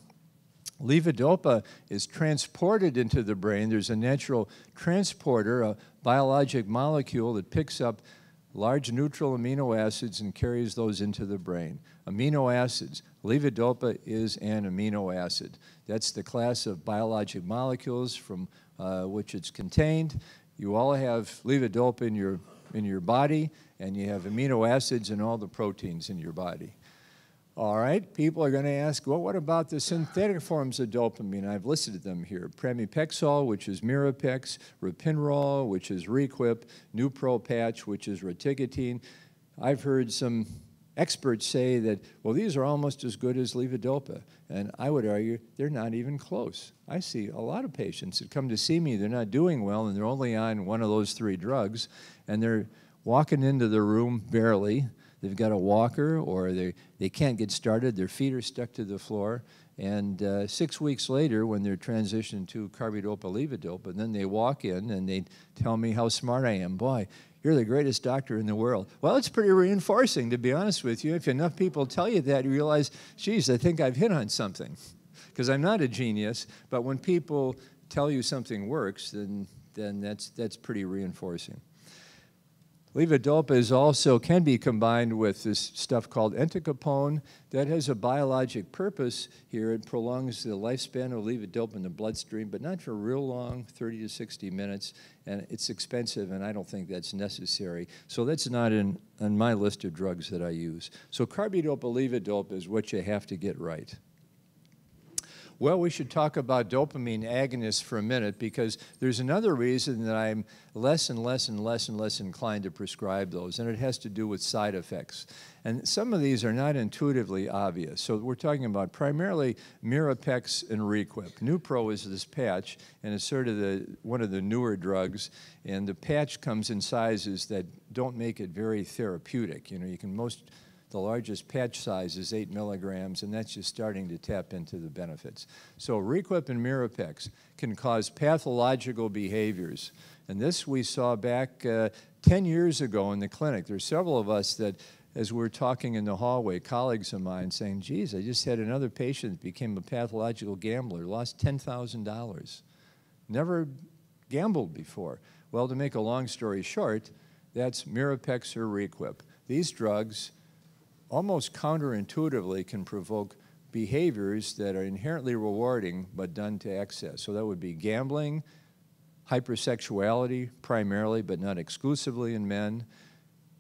Levodopa is transported into the brain. There's a natural transporter, a biologic molecule that picks up large neutral amino acids and carries those into the brain. Amino acids. Levodopa is an amino acid. That's the class of biologic molecules from uh, which it's contained. You all have levodopa in your, in your body and you have amino acids and all the proteins in your body. All right, people are going to ask, well, what about the synthetic forms of dopamine? I've listed them here. Pramipexole, which is Mirapex, Ropinirole, which is Requip, Neupro patch, which is rotigotine. I've heard some experts say that, well, these are almost as good as levodopa. And I would argue they're not even close. I see a lot of patients that come to see me, they're not doing well, and they're only on one of those three drugs, and they're walking into the room barely. They've got a walker, or they, they can't get started, their feet are stuck to the floor. And uh, six weeks later, when they're transitioned to carbidopa levodopa, and then they walk in and they tell me how smart I am. Boy, you're the greatest doctor in the world. Well, it's pretty reinforcing, to be honest with you. If enough people tell you that, you realize, geez, I think I've hit on something. Because I'm not a genius, but when people tell you something works, then, then that's, that's pretty reinforcing. Levodopa is also can be combined with this stuff called entacapone that has a biologic purpose here. It prolongs the lifespan of levodopa in the bloodstream, but not for real long, 30 to 60 minutes, and it's expensive, and I don't think that's necessary. So that's not in, on my list of drugs that I use. So carbidopa levodopa is what you have to get right. Well, we should talk about dopamine agonists for a minute because there's another reason that I'm less and less and less and less inclined to prescribe those, and it has to do with side effects. And some of these are not intuitively obvious. So we're talking about primarily Mirapex and Requip. Neupro is this patch, and it's sort of the, one of the newer drugs, and the patch comes in sizes that don't make it very therapeutic. You know, you can most the largest patch size is 8 milligrams, and that's just starting to tap into the benefits. So Requip and Mirapex can cause pathological behaviors. And this we saw back uh, 10 years ago in the clinic. There's several of us that, as we are talking in the hallway, colleagues of mine saying, geez, I just had another patient that became a pathological gambler, lost $10,000. Never gambled before. Well, to make a long story short, that's Mirapex or Requip. These drugs almost counterintuitively can provoke behaviors that are inherently rewarding but done to excess. So that would be gambling, hypersexuality primarily but not exclusively in men,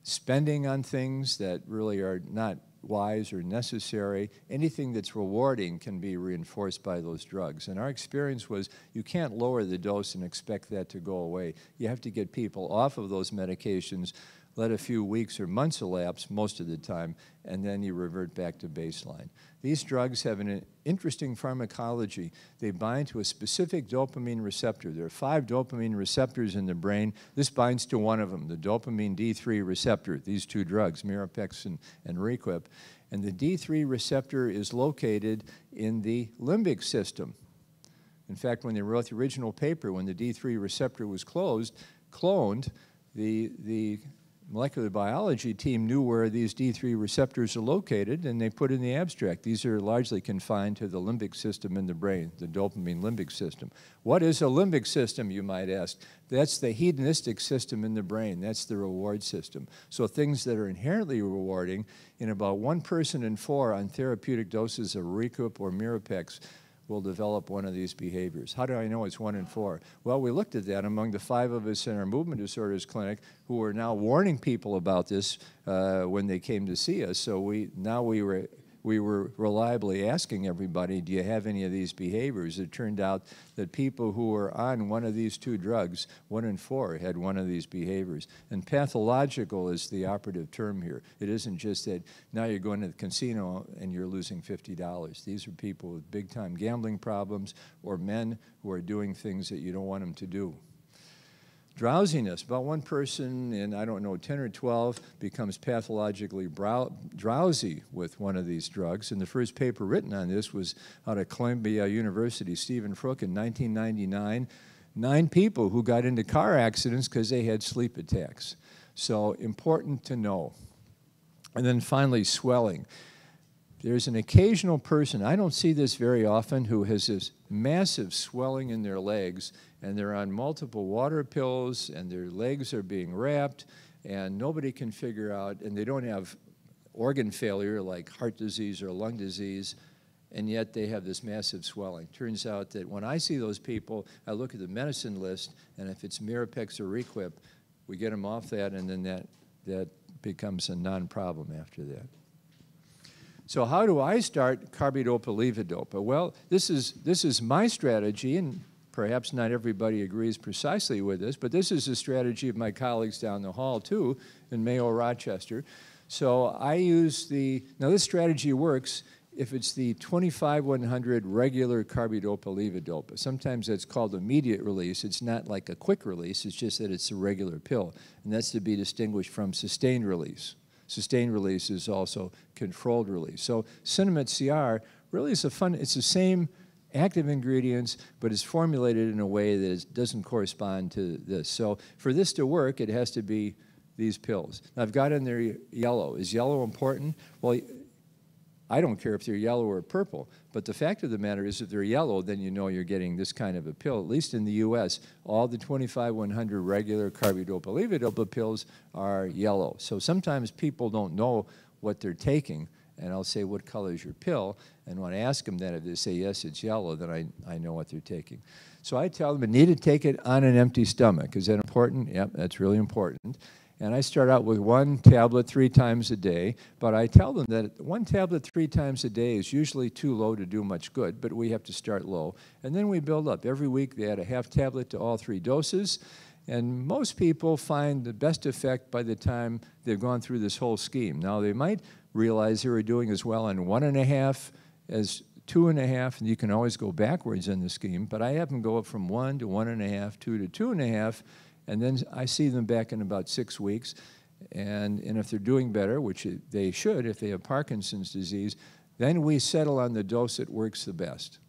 spending on things that really are not wise or necessary. Anything that's rewarding can be reinforced by those drugs. And our experience was you can't lower the dose and expect that to go away. You have to get people off of those medications let a few weeks or months elapse most of the time, and then you revert back to baseline. These drugs have an interesting pharmacology. They bind to a specific dopamine receptor. There are five dopamine receptors in the brain. This binds to one of them, the dopamine D3 receptor, these two drugs, Mirapex and, and Requip. And the D3 receptor is located in the limbic system. In fact, when they wrote the original paper, when the D3 receptor was closed, cloned, the, the molecular biology team knew where these D3 receptors are located, and they put in the abstract. These are largely confined to the limbic system in the brain, the dopamine limbic system. What is a limbic system, you might ask? That's the hedonistic system in the brain. That's the reward system. So things that are inherently rewarding, in about one person in four on therapeutic doses of Requip or Mirapex, will develop one of these behaviors. How do I know it's one in four? Well, we looked at that among the five of us in our movement disorders clinic who are now warning people about this uh, when they came to see us. So we now we were we were reliably asking everybody, do you have any of these behaviors? It turned out that people who were on one of these two drugs, one in four, had one of these behaviors. And pathological is the operative term here. It isn't just that now you're going to the casino and you're losing $50. These are people with big time gambling problems or men who are doing things that you don't want them to do. Drowsiness. About one person in, I don't know, 10 or 12 becomes pathologically drowsy with one of these drugs. And the first paper written on this was out of Columbia University, Stephen Frucht, in 1999. Nine people who got into car accidents because they had sleep attacks. So important to know. And then finally, swelling. There's an occasional person, I don't see this very often, who has this massive swelling in their legs and they're on multiple water pills and their legs are being wrapped and nobody can figure out, and they don't have organ failure like heart disease or lung disease, and yet they have this massive swelling. Turns out that when I see those people, I look at the medicine list, and if it's Mirapex or Requip, we get them off that, and then that, that becomes a non-problem after that. So how do I start carbidopa levodopa? Well, this is, this is my strategy, and Perhaps not everybody agrees precisely with this, but this is a strategy of my colleagues down the hall too in Mayo Rochester. So I use the, now this strategy works if it's the 25-100 regular carbidopa levodopa. Sometimes that's called immediate release. It's not like a quick release, it's just that it's a regular pill. And that's to be distinguished from sustained release. Sustained release is also controlled release. So Sinemet CR really is a fun, it's the same active ingredients, but it's formulated in a way that is, doesn't correspond to this. So for this to work, it has to be these pills. Now I've got in there yellow. Is yellow important? Well, I don't care if they're yellow or purple, but the fact of the matter is if they're yellow, then you know you're getting this kind of a pill. At least in the U.S., all the 25-100 regular carbidopa levodopa pills are yellow. So sometimes people don't know what they're taking, and I'll say, what color is your pill? And when I ask them that, if they say, yes, it's yellow, then I, I know what they're taking. So I tell them, you need to take it on an empty stomach. Is that important? Yep, that's really important. And I start out with one tablet three times a day, but I tell them that one tablet three times a day is usually too low to do much good, but we have to start low. And then we build up. Every week they add a half tablet to all three doses, and most people find the best effect by the time they've gone through this whole scheme. Now, they might realize they were doing as well on one and a half as two and a half, and you can always go backwards in the scheme, but I have them go up from one to one and a half, two to two and a half, and then I see them back in about six weeks. And, and if they're doing better, which they should if they have Parkinson's disease, then we settle on the dose that works the best.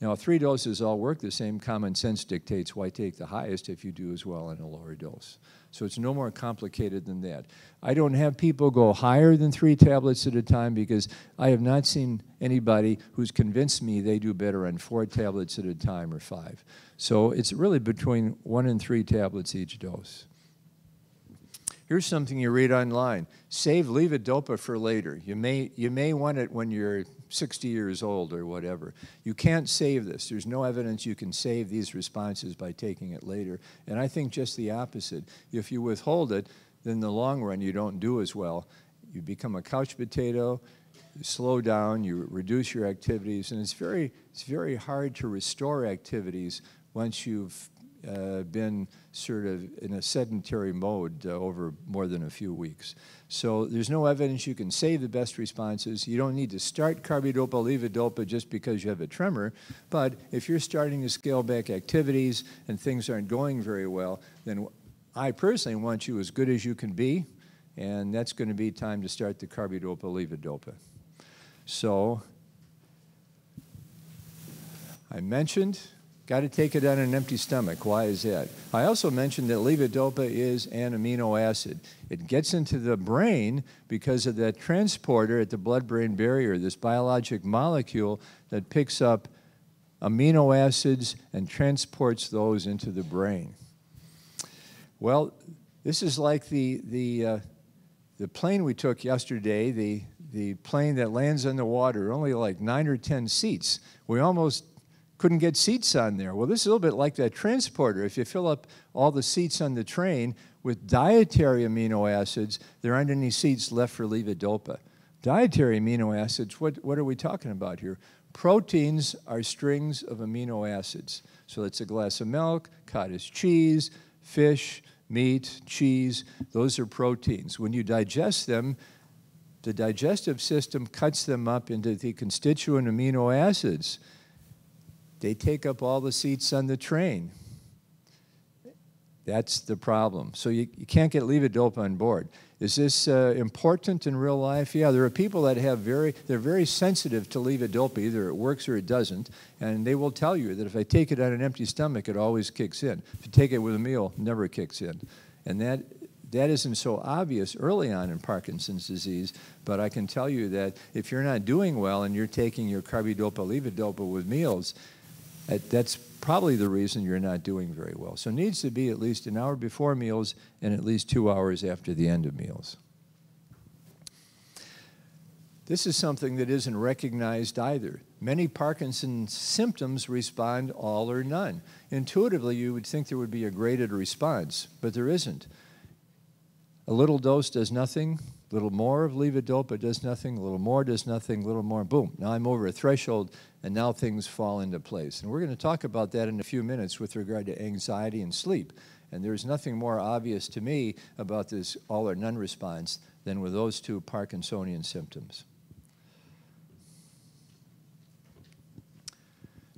Now, three doses all work the same. Common sense dictates why take the highest if you do as well on a lower dose. So it's no more complicated than that. I don't have people go higher than three tablets at a time because I have not seen anybody who's convinced me they do better on four tablets at a time or five. So it's really between one and three tablets each dose. Here's something you read online. Save levodopa for later. You may, you may want it when you're 60 years old or whatever. You can't save this. There's no evidence you can save these responses by taking it later. And I think just the opposite. If you withhold it, then in the long run you don't do as well. You become a couch potato, you slow down, you reduce your activities, and it's very, it's very hard to restore activities once you've uh, been sort of in a sedentary mode uh, over more than a few weeks. So there's no evidence you can save the best responses. You don't need to start carbidopa levodopa just because you have a tremor. But if you're starting to scale back activities and things aren't going very well, then I personally want you as good as you can be, and that's going to be time to start the carbidopa levodopa. So I mentioned Got to take it on an empty stomach. Why is that? I also mentioned that levodopa is an amino acid. It gets into the brain because of that transporter at the blood-brain barrier, this biologic molecule that picks up amino acids and transports those into the brain. Well, this is like the, the, uh, the plane we took yesterday, the, the plane that lands in the water, only like nine or 10 seats. We almost couldn't get seats on there. Well, this is a little bit like that transporter. If you fill up all the seats on the train with dietary amino acids, there aren't any seats left for levodopa. Dietary amino acids, what, what are we talking about here? Proteins are strings of amino acids. So it's a glass of milk, cottage cheese, fish, meat, cheese. Those are proteins. When you digest them, the digestive system cuts them up into the constituent amino acids they take up all the seats on the train. That's the problem. So you, you can't get levodopa on board. Is this uh, important in real life? Yeah, there are people that have very, they're very sensitive to levodopa. Either it works or it doesn't. And they will tell you that if I take it on an empty stomach, it always kicks in. If you take it with a meal, it never kicks in. And that, that isn't so obvious early on in Parkinson's disease, but I can tell you that if you're not doing well and you're taking your carbidopa levodopa with meals, Uh, that's probably the reason you're not doing very well. So it needs to be at least an hour before meals and at least two hours after the end of meals. This is something that isn't recognized either. Many Parkinson's symptoms respond all or none. Intuitively, you would think there would be a graded response, but there isn't. A little dose does nothing, A little more of levodopa does nothing, a little more does nothing, a little more, boom. Now I'm over a threshold, and now things fall into place. And we're going to talk about that in a few minutes with regard to anxiety and sleep. And there's nothing more obvious to me about this all or none response than with those two Parkinsonian symptoms.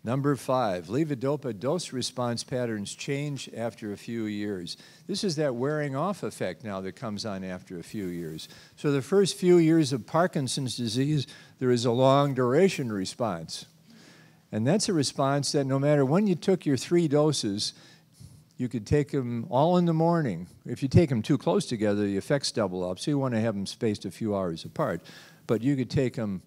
Number five, levodopa dose response patterns change after a few years. This is that wearing off effect now that comes on after a few years. So, the first few years of Parkinson's disease, there is a long duration response. And that's a response that no matter when you took your three doses, you could take them all in the morning. If you take them too close together, the effects double up, so you want to have them spaced a few hours apart. But you could take them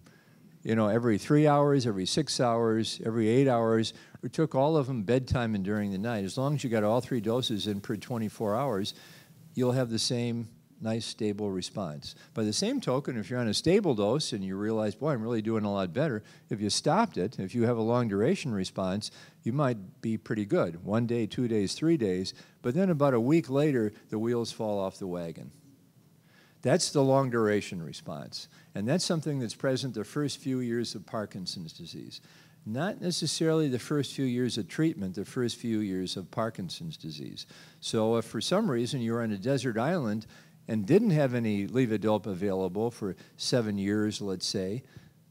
you know, every three hours, every six hours, every eight hours, or took all of them bedtime and during the night. As long as you got all three doses in per 24 hours, you'll have the same nice stable response. By the same token, if you're on a stable dose and you realize, boy, I'm really doing a lot better, if you stopped it, if you have a long duration response, you might be pretty good. One day, two days, three days, but then about a week later, the wheels fall off the wagon. That's the long duration response. And that's something that's present the first few years of Parkinson's disease. Not necessarily the first few years of treatment, the first few years of Parkinson's disease. So if for some reason you're on a desert island and didn't have any levodopa available for seven years, let's say,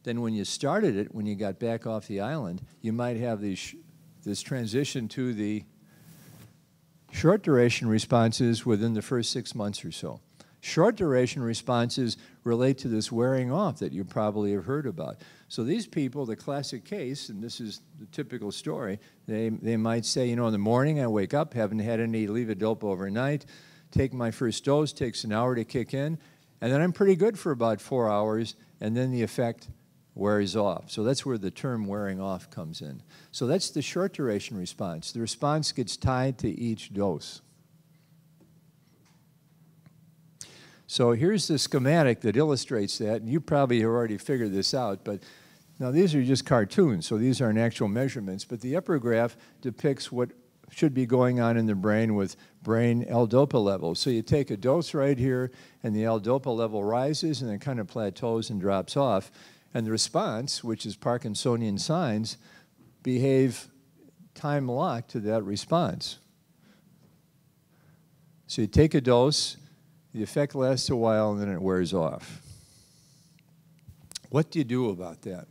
then when you started it, when you got back off the island, you might have these, this transition to the short duration responses within the first six months or so. Short duration responses relate to this wearing off that you probably have heard about. So these people, the classic case, and this is the typical story, they, they might say, you know, in the morning I wake up, haven't had any levodopa overnight, take my first dose, takes an hour to kick in, and then I'm pretty good for about four hours, and then the effect wears off. So that's where the term wearing off comes in. So that's the short duration response. The response gets tied to each dose. So here's the schematic that illustrates that, and you probably have already figured this out, but now these are just cartoons, so these aren't actual measurements, but the upper graph depicts what should be going on in the brain with brain L-DOPA levels. So you take a dose right here, and the L-DOPA level rises and then kind of plateaus and drops off, and the response, which is Parkinsonian signs, behave time locked to that response. So you take a dose, the effect lasts a while and then it wears off. What do you do about that?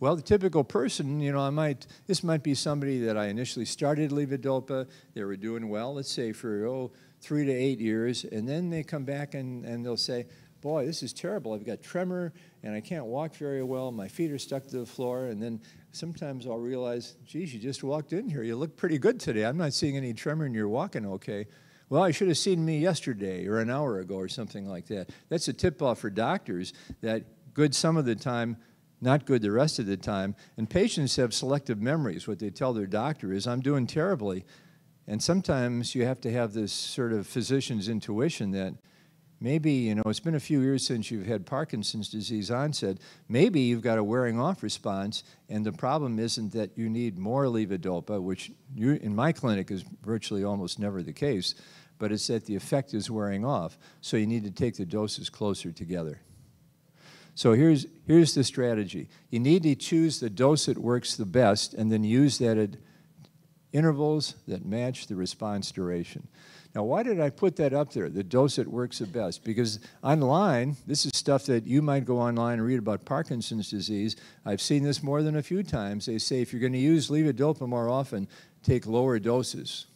Well, the typical person, you know, I might, this might be somebody that I initially started levodopa, they were doing well, let's say for, oh, three to eight years, and then they come back and, and they'll say, boy, this is terrible. I've got tremor and I can't walk very well. My feet are stuck to the floor. And then sometimes I'll realize, geez, you just walked in here. You look pretty good today. I'm not seeing any tremor and you're walking okay well, you should have seen me yesterday or an hour ago or something like that. That's a tip off for doctors that good some of the time, not good the rest of the time. And patients have selective memories. What they tell their doctor is, I'm doing terribly. And sometimes you have to have this sort of physician's intuition that maybe, you know, it's been a few years since you've had Parkinson's disease onset. Maybe you've got a wearing off response, and the problem isn't that you need more levodopa, which you, in my clinic is virtually almost never the case but it's that the effect is wearing off. So you need to take the doses closer together. So here's, here's the strategy. You need to choose the dose that works the best and then use that at intervals that match the response duration. Now, why did I put that up there, the dose that works the best? Because online, this is stuff that you might go online and read about Parkinson's disease. I've seen this more than a few times. They say if you're going to use levodopa more often, take lower doses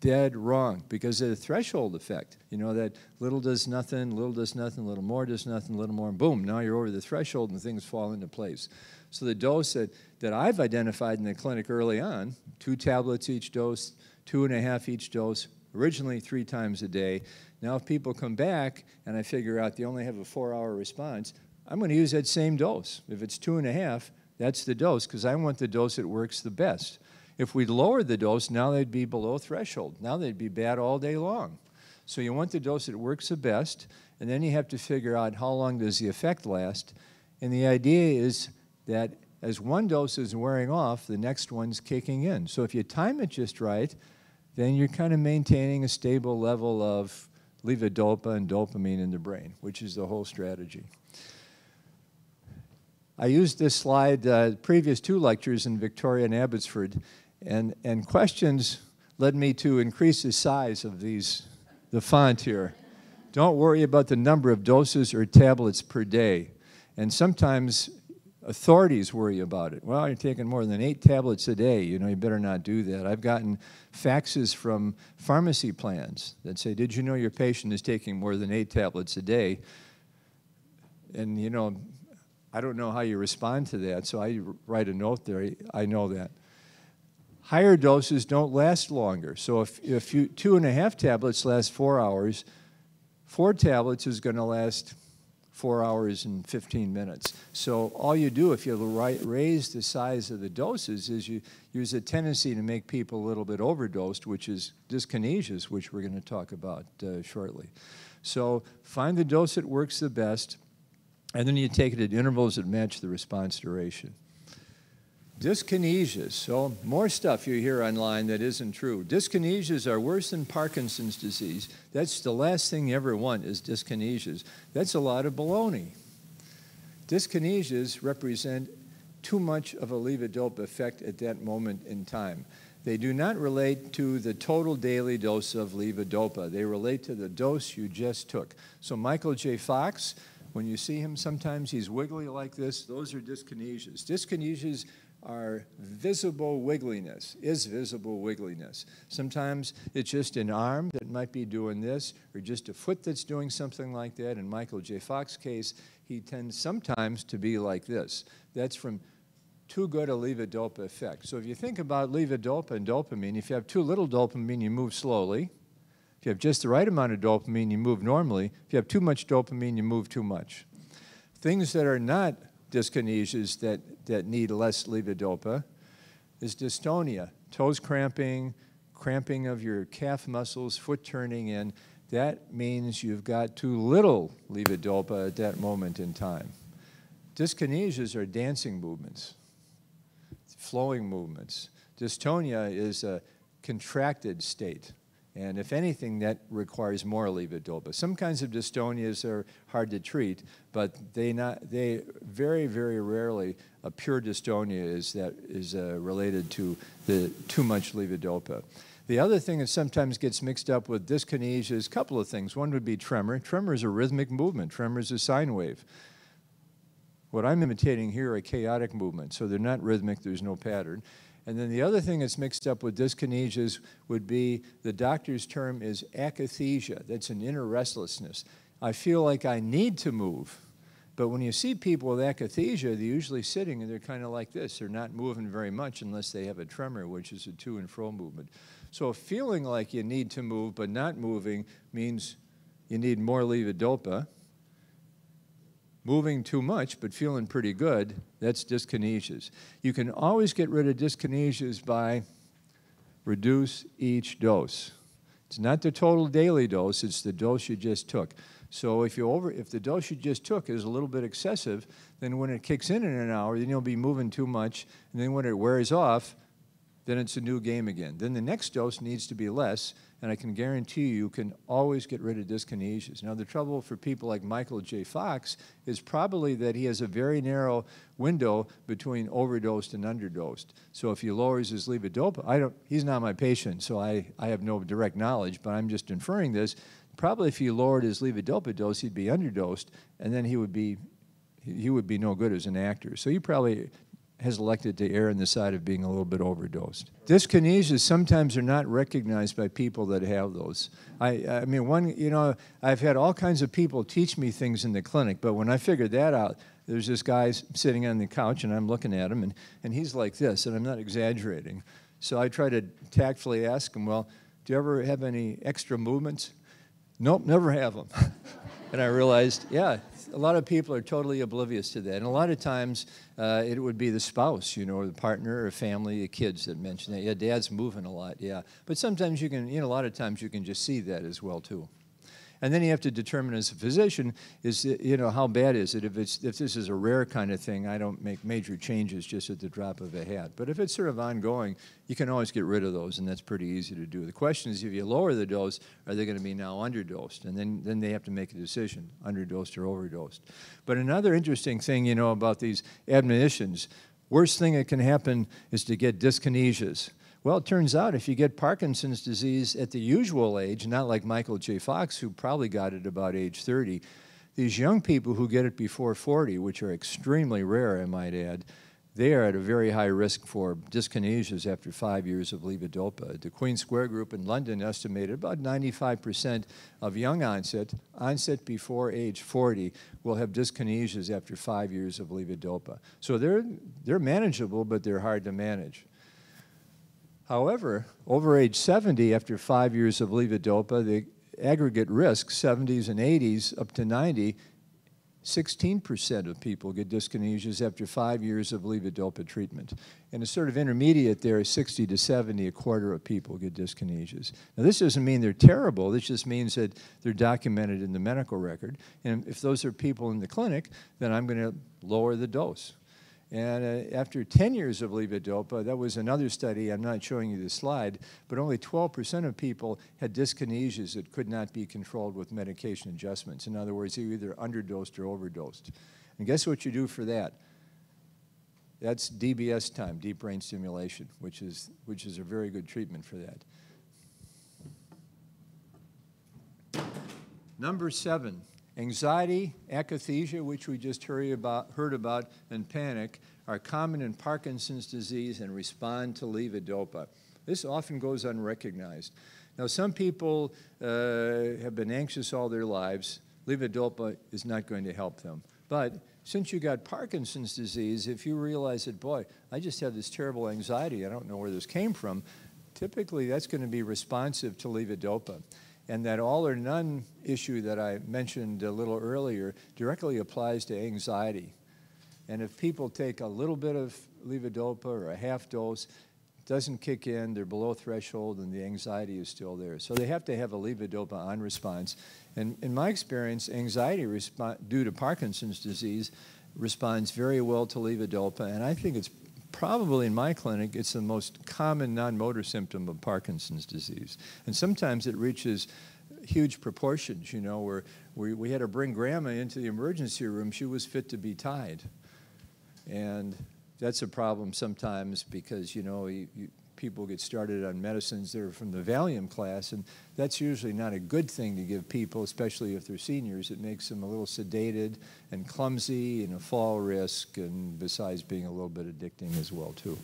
dead wrong because of the threshold effect. You know, that little does nothing, little does nothing, little more does nothing, little more, and boom, now you're over the threshold and things fall into place. So the dose that, that I've identified in the clinic early on, two tablets each dose, two and a half each dose, originally three times a day. Now if people come back and I figure out they only have a four hour response, I'm going to use that same dose. If it's two and a half, that's the dose because I want the dose that works the best. If we lowered the dose, now they'd be below threshold. Now they'd be bad all day long. So you want the dose that works the best, and then you have to figure out how long does the effect last. And the idea is that as one dose is wearing off, the next one's kicking in. So if you time it just right, then you're kind of maintaining a stable level of levodopa and dopamine in the brain, which is the whole strategy. I used this slide uh, previous two lectures in Victoria and Abbotsford, and, and questions led me to increase the size of these, the font here. Don't worry about the number of doses or tablets per day. And sometimes authorities worry about it. Well, you're taking more than eight tablets a day. You know, you better not do that. I've gotten faxes from pharmacy plans that say, Did you know your patient is taking more than eight tablets a day? And, you know, I don't know how you respond to that, so I write a note there. I know that. Higher doses don't last longer. So if, if you, two and a half tablets last four hours, four tablets is going to last four hours and 15 minutes. So all you do if you raise the size of the doses is you use a tendency to make people a little bit overdosed, which is dyskinesias, which we're going to talk about uh, shortly. So find the dose that works the best, and then you take it at intervals that match the response duration. Dyskinesias. So, more stuff you hear online that isn't true. Dyskinesias are worse than Parkinson's disease. That's the last thing you ever want is dyskinesias. That's a lot of baloney. Dyskinesias represent too much of a levodopa effect at that moment in time. They do not relate to the total daily dose of levodopa. They relate to the dose you just took. So Michael J. Fox, when you see him sometimes he's wiggly like this, those are dyskinesias. Dyskinesias are visible wiggliness, is visible wiggliness. Sometimes it's just an arm that might be doing this, or just a foot that's doing something like that. In Michael J. Fox's case, he tends sometimes to be like this. That's from too good a levodopa effect. So if you think about levodopa and dopamine, if you have too little dopamine, you move slowly. If you have just the right amount of dopamine, you move normally. If you have too much dopamine, you move too much. Things that are not dyskinesias that, that need less levodopa is dystonia, toes cramping, cramping of your calf muscles, foot turning in. That means you've got too little levodopa at that moment in time. Dyskinesias are dancing movements, flowing movements. Dystonia is a contracted state. And if anything, that requires more levodopa. Some kinds of dystonias are hard to treat, but they, not, they very, very rarely, a pure dystonia is, that is uh, related to the too much levodopa. The other thing that sometimes gets mixed up with dyskinesia is a couple of things. One would be tremor. Tremor is a rhythmic movement. Tremor is a sine wave. What I'm imitating here are chaotic movements, so they're not rhythmic, there's no pattern. And then the other thing that's mixed up with dyskinesias would be the doctor's term is akathisia. That's an inner restlessness. I feel like I need to move. But when you see people with akathisia, they're usually sitting and they're kind of like this. They're not moving very much unless they have a tremor, which is a to and fro movement. So feeling like you need to move but not moving means you need more levodopa moving too much but feeling pretty good, that's dyskinesias. You can always get rid of dyskinesias by reduce each dose. It's not the total daily dose, it's the dose you just took. So if you over if the dose you just took is a little bit excessive, then when it kicks in in an hour, then you'll be moving too much, and then when it wears off, then it's a new game again. Then the next dose needs to be less, and I can guarantee you, you can always get rid of dyskinesias. Now, the trouble for people like Michael J. Fox is probably that he has a very narrow window between overdosed and underdosed. So if he lowers his levodopa, I don't, he's not my patient, so I, I have no direct knowledge, but I'm just inferring this. Probably if he lowered his levodopa dose, he'd be underdosed, and then he would be he would be no good as an actor. So he probably has elected to err on the side of being a little bit overdosed. Dyskinesias sometimes are not recognized by people that have those. I, I mean, one, you know, I've had all kinds of people teach me things in the clinic, but when I figured that out, there's this guy sitting on the couch and I'm looking at him and, and he's like this, and I'm not exaggerating. So I try to tactfully ask him, well, do you ever have any extra movements? Nope, never have them. and I realized, yeah, a lot of people are totally oblivious to that. And a lot of times uh, it would be the spouse, you know, or the partner or family, the kids that mention that. Yeah, dad's moving a lot, yeah. But sometimes you can, you know, a lot of times you can just see that as well, too. And then you have to determine as a physician, is you know, how bad is it? If, it's, if this is a rare kind of thing, I don't make major changes just at the drop of a hat. But if it's sort of ongoing, you can always get rid of those, and that's pretty easy to do. The question is, if you lower the dose, are they going to be now underdosed? And then, then they have to make a decision, underdosed or overdosed. But another interesting thing, you know, about these admonitions, worst thing that can happen is to get dyskinesias. Well, it turns out if you get Parkinson's disease at the usual age, not like Michael J. Fox, who probably got it about age 30, these young people who get it before 40, which are extremely rare, I might add, they are at a very high risk for dyskinesias after five years of levodopa. The Queen Square Group in London estimated about 95% of young onset, onset before age 40, will have dyskinesias after five years of levodopa. So they're, they're manageable, but they're hard to manage. However, over age 70, after five years of levodopa, the aggregate risk, 70s and 80s up to 90, 16% of people get dyskinesias after five years of levodopa treatment. And a sort of intermediate there is 60 to 70, a quarter of people get dyskinesias. Now, this doesn't mean they're terrible. This just means that they're documented in the medical record. And if those are people in the clinic, then I'm going to lower the dose. And uh, after 10 years of levodopa, that was another study, I'm not showing you the slide, but only 12% of people had dyskinesias that could not be controlled with medication adjustments. In other words, were either underdosed or overdosed. And guess what you do for that? That's DBS time, deep brain stimulation, which is, which is a very good treatment for that. Number seven, Anxiety, akathisia, which we just heard about, heard about, and panic are common in Parkinson's disease and respond to levodopa. This often goes unrecognized. Now, some people uh, have been anxious all their lives. Levodopa is not going to help them. But since you got Parkinson's disease, if you realize that, boy, I just have this terrible anxiety, I don't know where this came from, typically that's going to be responsive to levodopa. And that all or none issue that I mentioned a little earlier directly applies to anxiety. And if people take a little bit of levodopa or a half dose, doesn't kick in, they're below threshold, and the anxiety is still there. So they have to have a levodopa on response. And in my experience, anxiety due to Parkinson's disease responds very well to levodopa, and I think it's probably in my clinic, it's the most common non-motor symptom of Parkinson's disease. And sometimes it reaches huge proportions, you know, where we, we had to bring grandma into the emergency room. She was fit to be tied. And that's a problem sometimes because, you know, you, you, people get started on medicines that are from the Valium class, and that's usually not a good thing to give people, especially if they're seniors. It makes them a little sedated and clumsy and a fall risk, and besides being a little bit addicting as well, too.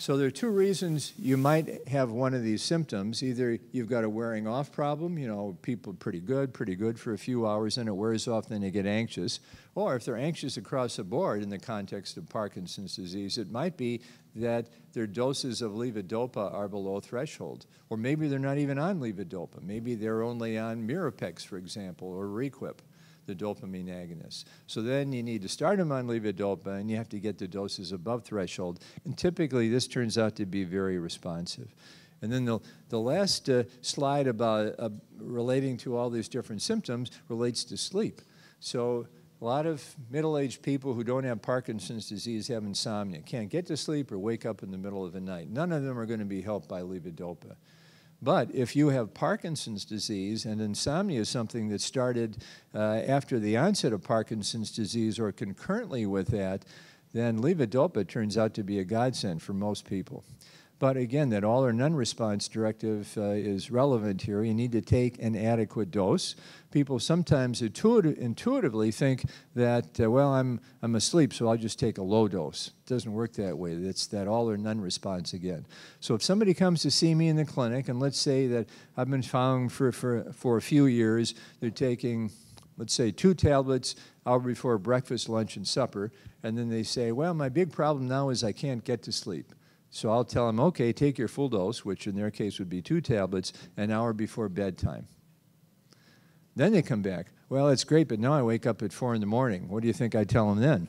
So there are two reasons you might have one of these symptoms. Either you've got a wearing off problem, you know, people pretty good, pretty good for a few hours, and it wears off, then they get anxious. Or if they're anxious across the board in the context of Parkinson's disease, it might be that their doses of levodopa are below threshold. Or maybe they're not even on levodopa. Maybe they're only on Mirapex, for example, or Requip the dopamine agonists. So then you need to start them on levodopa and you have to get the doses above threshold. And typically this turns out to be very responsive. And then the, the last uh, slide about uh, relating to all these different symptoms relates to sleep. So a lot of middle-aged people who don't have Parkinson's disease have insomnia, can't get to sleep or wake up in the middle of the night. None of them are going to be helped by levodopa. But if you have Parkinson's disease, and insomnia is something that started uh, after the onset of Parkinson's disease or concurrently with that, then levodopa turns out to be a godsend for most people. But again, that all or none response directive uh, is relevant here. You need to take an adequate dose. People sometimes intuitively think that, uh, well, I'm, I'm asleep, so I'll just take a low dose. It doesn't work that way. It's that all or none response again. So if somebody comes to see me in the clinic, and let's say that I've been following for, for, for a few years, they're taking, let's say, two tablets hour before breakfast, lunch, and supper, and then they say, well, my big problem now is I can't get to sleep. So I'll tell them, okay, take your full dose, which in their case would be two tablets, an hour before bedtime. Then they come back. Well, it's great, but now I wake up at 4 in the morning. What do you think I tell them then?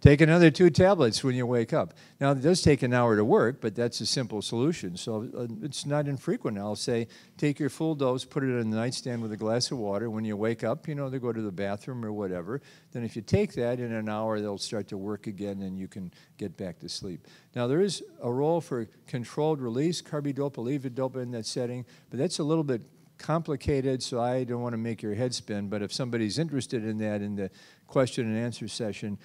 Take another two tablets when you wake up. Now, it does take an hour to work, but that's a simple solution. So uh, it's not infrequent. I'll say, take your full dose, put it on the nightstand with a glass of water. When you wake up, you know, to go to the bathroom or whatever. Then if you take that in an hour, they'll start to work again and you can get back to sleep. Now, there is a role for controlled release, carbidopa, levodopa in that setting, but that's a little bit complicated, so I don't want to make your head spin. But if somebody's interested in that in the question and answer session,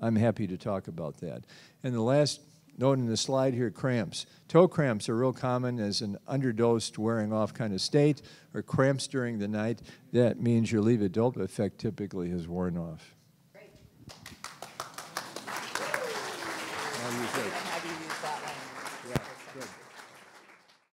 I'm happy to talk about that. And the last note in the slide here, cramps. Toe cramps are real common as an underdosed wearing off kind of state or cramps during the night. That means your levodopa effect typically has worn off. Great.